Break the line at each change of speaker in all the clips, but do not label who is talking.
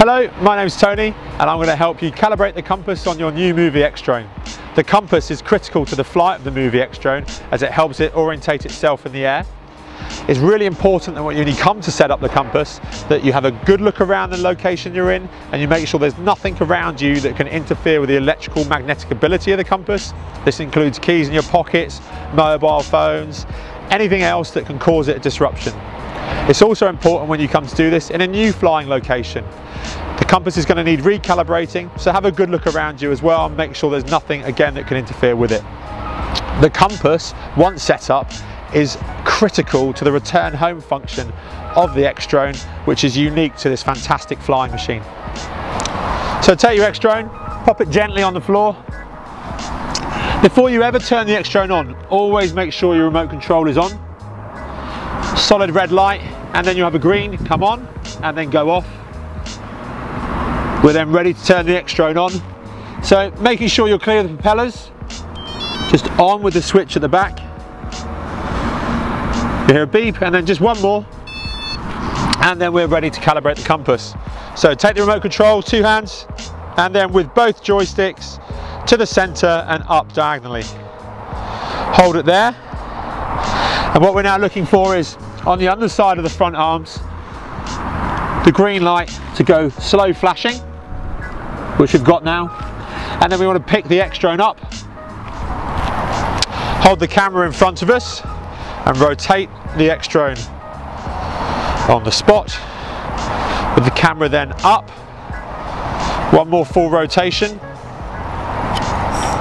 Hello, my name is Tony and I'm going to help you calibrate the compass on your new Muvi X drone. The compass is critical to the flight of the Muvi X drone as it helps it orientate itself in the air. It's really important that when you come to set up the compass that you have a good look around the location you're in and you make sure there's nothing around you that can interfere with the electrical magnetic ability of the compass. This includes keys in your pockets, mobile phones, anything else that can cause it a disruption. It's also important when you come to do this in a new flying location. Compass is going to need recalibrating, so have a good look around you as well and make sure there's nothing again that can interfere with it. The compass, once set up, is critical to the return home function of the X-Drone, which is unique to this fantastic flying machine. So take your X-Drone, pop it gently on the floor. Before you ever turn the X-Drone on, always make sure your remote control is on. Solid red light, and then you have a green come on, and then go off. We're then ready to turn the X-Drone on. So making sure you're clear of the propellers, just on with the switch at the back. You hear a beep and then just one more and then we're ready to calibrate the compass. So take the remote control, two hands, and then with both joysticks to the center and up diagonally. Hold it there. And what we're now looking for is on the underside of the front arms, the green light to go slow flashing which we've got now. And then we want to pick the X-Drone up, hold the camera in front of us and rotate the X-Drone on the spot. With the camera then up. One more full rotation.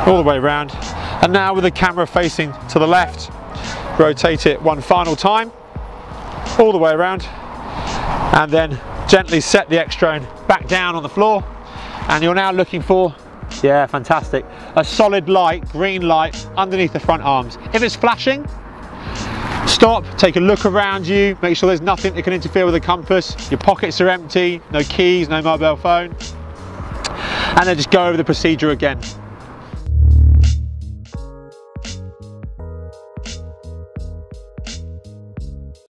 All the way around. And now with the camera facing to the left rotate it one final time. All the way around. And then gently set the X-Drone back down on the floor and you're now looking for yeah fantastic. A solid light green light underneath the front arms. If it's flashing stop take a look around you make sure there's nothing that can interfere with the compass. Your pockets are empty no keys no mobile phone. And then just go over the procedure again